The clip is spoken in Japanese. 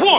Whoa!